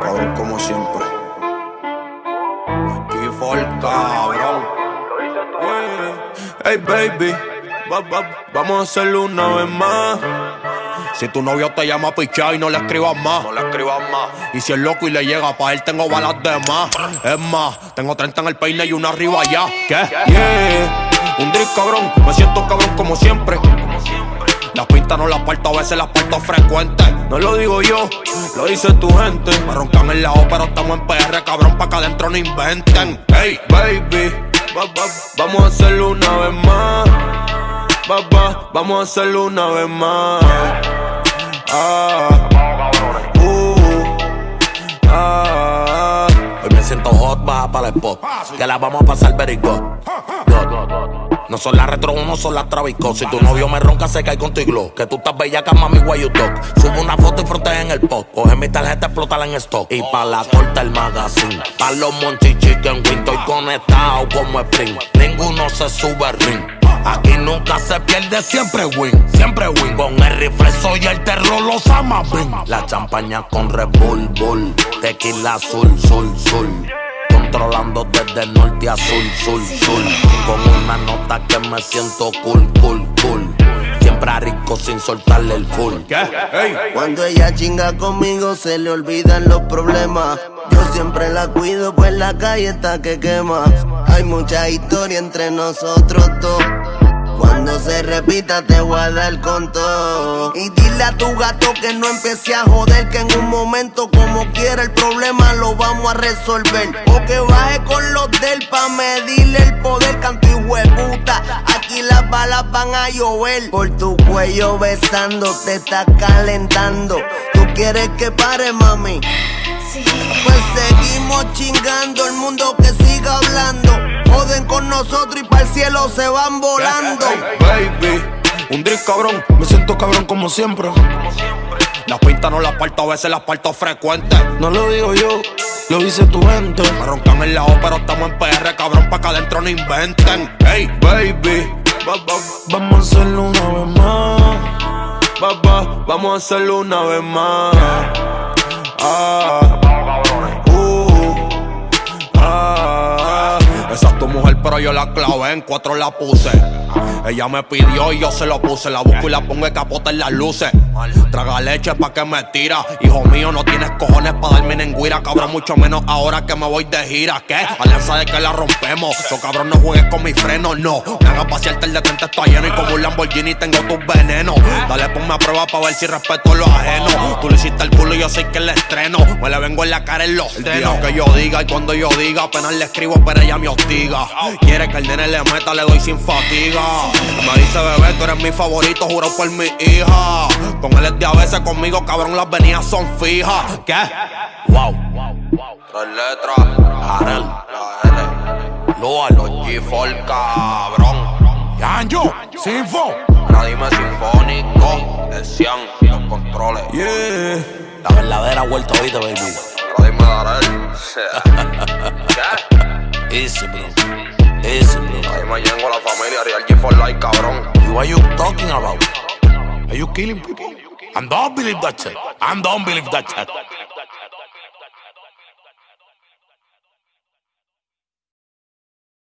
Cabrón como siempre. G4, cabrón. Hey baby, vamos a hacerlo una vez más. Si tu novio te llama pichado y no le escribas más, no le escribas más. Y si es loco y le llega, pa' él tengo balas de más. Es más, tengo 30 en el peine y una arriba ya. ¿Qué? Yeah, un drip cabrón, me siento cabrón como siempre. Las pintas no las parto, a veces las parto frecuentes. No lo digo yo, lo dice tu gente. Me roncan el lado, pero estamos en PR, cabrón, pa' que adentro no inventen. Hey, baby, vamos a hacerlo una vez más. vamos a hacerlo una vez más. Ah, uh, ah. Hoy me siento hot, baja para el spot. Que la vamos a pasar very good. No son las retro, no son las travico. Si tu novio me ronca, se cae con tu iglo. Que tú estás bella, mami, why you talk. Subo una foto y fronte en el pot. Coge mi tarjeta, explótala en stock. Y pa' la corta el magazine. Pa' los monchi chicken wing. Estoy conectado como spring. Ninguno se sube al ring. Aquí nunca se pierde, siempre win, siempre win. Con el rifle soy el terror, los ama La champaña con Red Bull, Bull. Tequila azul, sul, sul controlando desde el norte a sur, sur, sur. Con una nota que me siento cool, cool, cool. Siempre a rico sin soltarle el full. Cuando ella chinga conmigo se le olvidan los problemas. Yo siempre la cuido, pues la calle está que quema. Hay mucha historia entre nosotros dos. Cuando se repita te voy a dar con todo. Y dile a tu gato que no empiece a joder, que en un momento como quiera el problema lo vamos a resolver. O que baje con los del pa' medirle el poder, canto y puta. Aquí las balas van a llover. Por tu cuello besando, te está calentando. ¿Tú quieres que pare, mami? Pues seguimos chingando, el mundo que siga hablando. Joden con nosotros y para el cielo se van volando. Baby, un drip cabrón, me siento cabrón como siempre. Las pintas no las parto, a veces las parto frecuentes. No lo digo yo, lo dice tu gente. Me roncan el lado, pero estamos en PR, cabrón, pa' que adentro no inventen. Hey, baby, vamos a hacerlo una vez más. vamos a hacerlo una vez más. Yo la clavé, en cuatro la puse. Ella me pidió y yo se lo puse. La busco y la pongo de capota en las luces. Traga leche pa' que me tira. Hijo mío, no tienes cojones pa' darme nenguira. Cabrón, mucho menos ahora que me voy de gira. ¿Qué? Alianza de que la rompemos. So cabrón, no juegues con mi freno, no. Me haga pasearte el detente está lleno. Y como un Lamborghini tengo tus venenos. Dale, ponme a prueba pa' ver si respeto lo ajeno. Tú le hiciste el culo y yo sé que el estreno. Me le vengo en la cara en los tenos. Que yo diga y cuando yo diga, apenas le escribo, pero ella me hostiga. Quiere que el nene le meta, le doy sin fatiga. Me dice bebé, tú eres mi favorito, juro por mi hija. Con él es de a veces, conmigo, cabrón, las venidas son fijas. ¿Qué? Wow. Tres letras. Arel. La L. los G4, cabrón. Yanjo, Sinfo. Nadie sinfónico. Decían los controles. Yeah. La verdadera vuelta ahorita, baby. Dime Darel. ¿Qué? Easy, bro. Familia, Real G for life, cabrón. What are you talking about? Are you killing people? I don't believe that shit. I don't believe that shit.